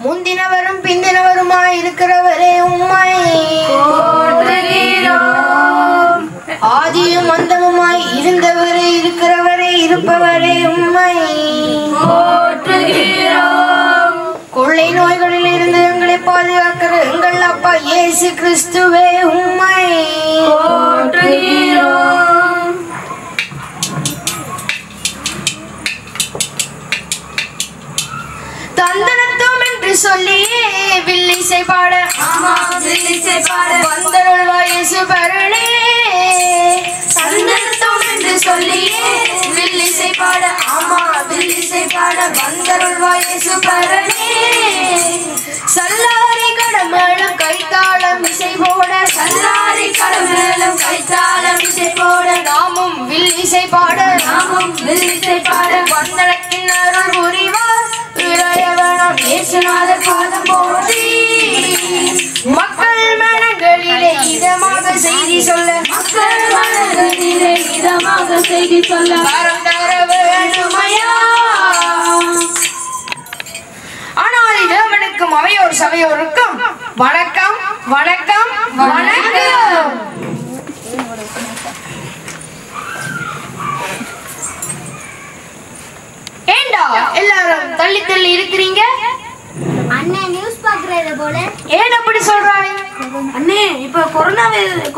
முந்தினவரும் பிந்தினவருமாய் இருக்கிறவரே உம்மை ஆதியும் அந்தமுமாய் இருந்தவரே இருக்கிறவரே இருப்பவரே உம்மை. கொள்ளை நோய்களில் இருந்து எங்களை பாதுகாக்கிற எங்கள் அப்பா இயேசு கிறிஸ்துவே உம்மை. தந்தனத்தும் என்று சொல்லியே வில்லிசை பாட. வந்தருள்வாய் இயேசு பரணே தந்தனத்தும் என்று சொல்லியே வில்லிசை பாட. ஆமா வில்லிசை பாட. வந்தருள்வாய் இயேசு பரணே சல்லாரி கடமேளம் கைத்தாளம் இசை போட இதமாக செய்தி சொல்ல வரம் தர வேண்டுமையா ஆனால் தேவனுக்கும் அவையோர் சபையோருக்கும் வணக்கம் வணக்கம் வணக்கம். ஏண்டா எல்லாரும் தள்ளி தள்ளி இருக்கிறீங்க? அண்ணன் நியூஸ் பாக்குறது போல. ஏன் அப்படி சொல்றாய்? அண்ணே இப்ப கொரோனா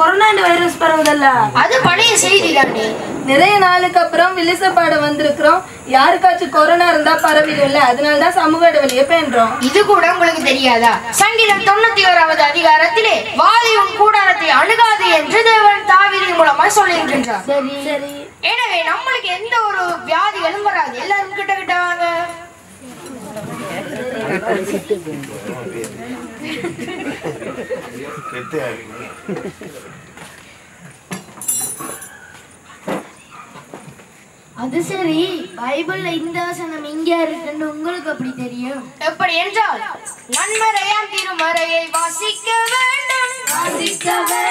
கொரோனா வைரஸ் பரவுதல்ல. அது பழைய செய்தி தானே. நிறைய நாளுக்கு அப்புறம் விலிசப்பாட வந்திருக்கிறோம். யாருக்காச்சும் கொரோனா இருந்தா பரவிடும்ல அதனால தான் சமூக இடைவெளியை பேன்றோம் இது கூட உங்களுக்கு தெரியாதா? சங்கீதம் தொண்ணூத்தி ஓராவது அதிகாரத்திலே வாலி உன் கூடாரத்தை அணுகாது என்று தேவன் தாவிரி மூலமா சொல்லியிருக்கின்றார். சரி சரி. எனவே நம்மளுக்கு எந்த ஒரு வியாதிகளும் வராது. எல்லாரும் கிட்ட கிட்ட வாங்க. அது சரி. பைபிள்ல இந்த வசனம் இங்க இருக்குன்னு உங்களுக்கு அப்படி தெரியும். எப்படி என்றால் நன்மறையாம் திருமறையை வாசிக்க வேண்டும். வாசிக்க வேண்டும்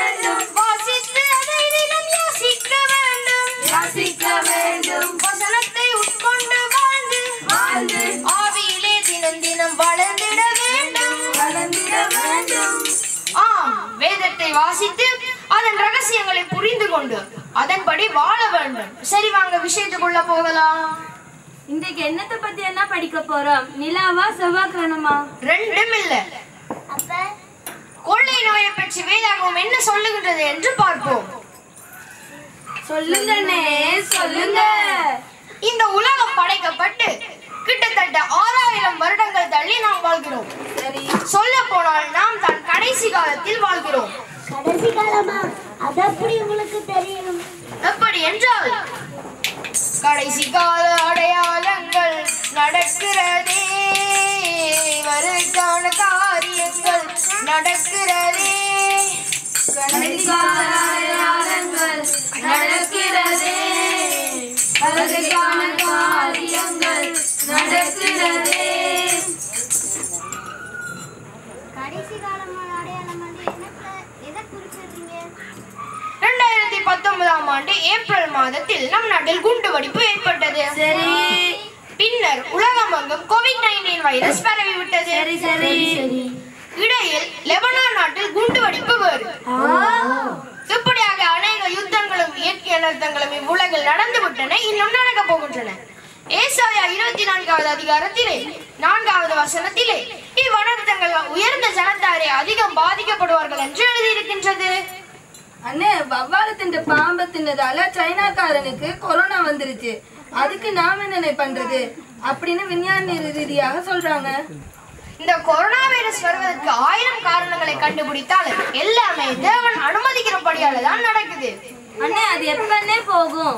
ரகசியங்களை புரிந்து கொண்டு அதன்படி வாழ வேண்டும். சரி வாங்க விஷயத்துக்குள்ள போகலாம். இன்றைக்கு என்னத்தை பத்தி என்ன படிக்க போறோம்? நிலாவா செவ்வாய்க்கிழமா ரெண்டும் இல்ல. அப்ப? கொள்ளை நோயை பற்றி வேதாகமம் என்ன சொல்லுகின்றது என்று பார்ப்போம். சொல்லுங்கண்ணே சொல்லுங்க. இந்த உலகம் படைக்கப்பட்டு கிட்டத்தட்ட ஆறாயிரம் வருடங்கள் தள்ளி நாம் வாழ்கிறோம். சரி. சொல்ல போனால் நாம் தான் கடைசி காலத்தில் வாழ்கிறோம். கடைசி காலமா? அது அப்படி உங்களுக்கு தெரியும் எப்படி என்றால் கடைசி கால அடையாளங்கள் நடக்கிறதே வருக்கான காரியங்கள் நடக்கிறதே. நடக்கிறதே வருக்கான காரியங்கள் நடக்கிறதே. மாதத்தில் நம் நாட்டில் குண்டு வெடிப்பு ஏற்பட்டது. சரி. பின்னர் உலகமெங்கும் கோவிட் நைன்டீன் வைரஸ் பரவிவிட்டது சரி சரி. இடையில் லெபனான் நாட்டில் குண்டு வெடிப்பு வேறு. இப்படியாக அநேக யுத்தங்களும் இயற்கை அனர்த்தங்களும் இவ்வுலகில் நடந்து விட்டன. இன்னும் நடக்க போகின்றன. ஏசாயா இருபத்தி நான்காவது அதிகாரத்திலே நான்காவது வசனத்திலே இவ்வனர்த்தங்கள் உயர்ந்த ஜனத்தாரே அதிகம் பாதிக்கப்படுவார்கள் என்று எழுதியிருக்கின்றது. அண்ணே வவ்வால தின்ற பாம்பை தின்னதால சைனாக்காரனுக்கு கொரோனா வந்துருச்சு. அதுக்கு நாம என்ன பண்றது? அப்படின்னு விஞ்ஞான ரீதியாக சொல்றாங்க. இந்த கொரோனா வைரஸ் வருவதற்கு ஆயிரம் காரணங்களை கண்டுபிடித்தால் எல்லாமே தேவன் அனுமதிக்கிறபடியால தான் நடக்குது. அண்ணே அது எப்பன்னே போகும்?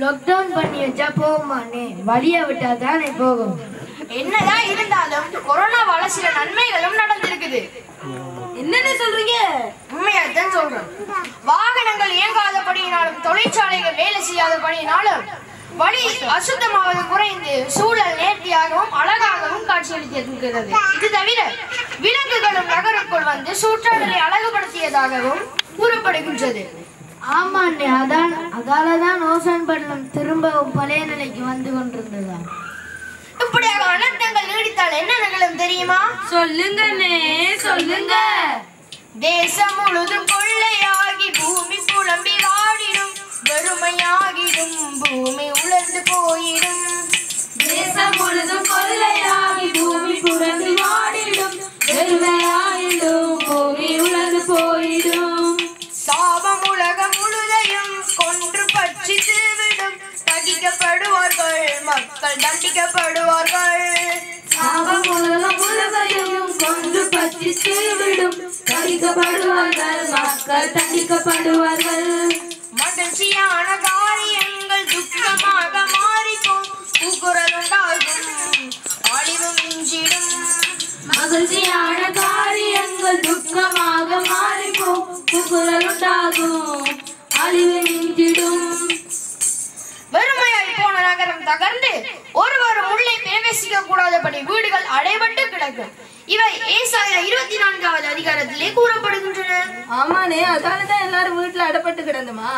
லாக்டவுன் பண்ணி வச்சா போகுமாண்ணே வழிய விட்டா தானே போகும். என்னதான் இருந்தாலும் கொரோனாவால சில நன்மைகளும் நடந்திருக்குது. என்னன்னு சொல்றீங்க? உண்மையாத்தான் சொல்றேன். வாகனங்கள் இயங்காதபடியினாலும் தொழிற்சாலைகள் வேலை செய்யாதபடியினாலும் வழி அசுத்தமாவது குறைந்து சூழல் நேர்த்தியாகவும் அழகாகவும் காட்சியளித்திருக்கிறது. இது தவிர விலங்குகளும் நகருக்குள் வந்து சுற்றாடலை அழகுபடுத்தியதாகவும் கூறப்படுகின்றது. ஆமாண்ணே அதான் அதால தான் ஓசோன் படலம் திரும்ப பழைய நிலைக்கு வந்து கொண்டிருந்ததா என்ன நிகழும் தெரியுமா? சொல்லுங்கண்ணே சொல்லுங்க. தேசம் முழுதும் கொள்ளையாகி பூமி புலம்பி வாடிடும். வெறுமையாகிடும் பூமி உலர்ந்து போயிடும். தேசம் முழுதும் கொள்ளையாகி பூமி புரண்டு வாடிடும். வெறுமையாயிடும் பூமி உலர்ந்து போயிடும். சாபம் உலகம் முழுதையும் கொன்று பட்சித்து விடும். தகிக்கப்படுவார்கள் மக்கள் தண்டிக்கப்படுவார்கள். உலகம் முழுவதையும் கொண்டு பற்றித்து விடும். தண்டிக்கப்படுவார்கள் மக்கள் தண்டிக்கப்படுவார்கள். மகிழ்ச்சியான காரியங்கள் துக்கமாக மாறிப்போம். கூக்குரல் உண்டாகும் அழிவு மிஞ்சிடும். மகிழ்ச்சியான காரியங்கள் துக்கமாக மாறிப்போம். குரல் உண்டாகும் அழிவு நின்றிடும் அடைபட்டு கிடக்கும். இவை ஏசாயா இருபத்தி நான்காவது அதிகாரத்திலே கூறப்படுகின்றன. ஆமாண்ணே அதால தான் எல்லாரும் வீட்டுல அடப்பட்டு கிடந்துமா?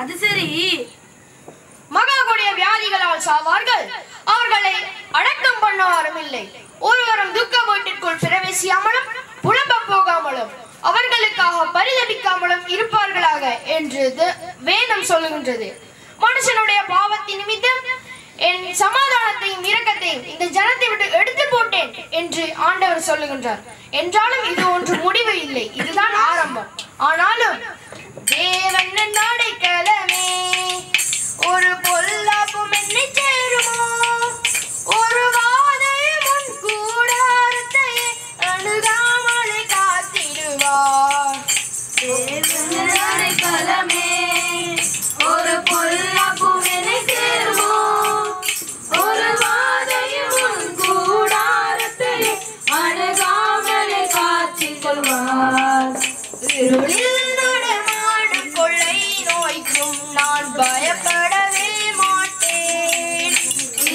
அது சரி. மகா கொடிய வியாதிகளால் சாவார்கள். அவர்களை அடக்கம் பண்ணுவாரும் இல்லை. ஒருவரும் துக்க வீட்டிற்குள் பிரவேசியாமலும் புலம்ப போகாமலும் அவர்களுக்காக பரிதபிக்காமலும் இருப்பார்களாக என்று வேதம் சொல்லுகின்றது. மனுஷனுடைய பாவத்தின் நிமித்தம் என் சமாதானத்தையும் இரக்கத்தையும் இந்த ஜனத்தை விட்டு எடுத்து போட்டேன் என்று ஆண்டவர் சொல்லுகின்றார். என்றாலும் இது ஒன்று முடிவு இல்லை. இதுதான் ஆரம்பம். ஆனாலும் தேவன் நாடை ஒரு இருளில் நடமாடும் கொள்ளை நோய்க்கும் நான் பயப்படவே மாட்டேன்.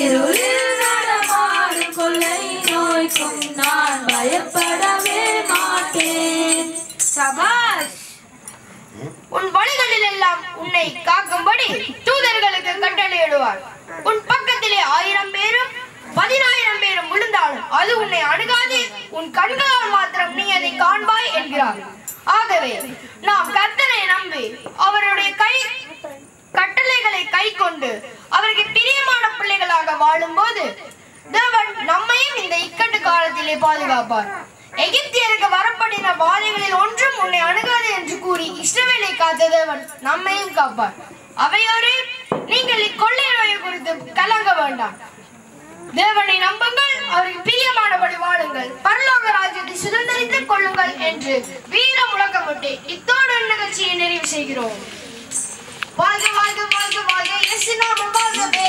இருளில் நடமாடும் கொள்ளை நோய்க்கும் நான் பயப்படவே மாட்டேன். சபாஷ் உன் வழிகளில் எல்லாம் உன்னை காக்கும்படி தூதர்களுக்கு கட்டளையிடுவார். உன் பக்கத்திலே ஆயிரம் பேரும் பதினாயிரம் பேரும் விழுந்தாலும் அது உன்னை அணுகாது. உன் கண்களால் மாத்திரம் நீ அதை காண்பாய் என்கிறார். ஆகவே நாம் கர்த்தனை நம்பி அவருடைய கை கட்டளைகளை கை கொண்டு அவருக்கு பிரியமான பிள்ளைகளாக வாழும்போது தேவன் நம்மையும் இந்த இக்கட்டு காலத்திலே பாதுகாப்பார். எகிப்தியருக்கு வரப்படின வாதைகளில் ஒன்றும் உன்னை அணுகாது என்று கூறி இஸ்ரவேலை காத்த தேவன் நம்மையும் காப்பார். அவையோரே நீங்கள் இக்கொள்ளை நோயை குறித்து கலங்க வேண்டாம். தேவனை நம்புங்கள் அவருக்கு பிரியமானபடி வாழுங்கள். பரலோக ராஜ்யத்தை சுதந்திரித்துக் கொள்ளுங்கள் என்று வீர முழக்கமிட்டு இத்தோடு நிகழ்ச்சியை நிறைவு செய்கிறோம். வாழ்க வாழ்க வாழ்க வாழ்க. இயேசு நாமம் வாழ்கவே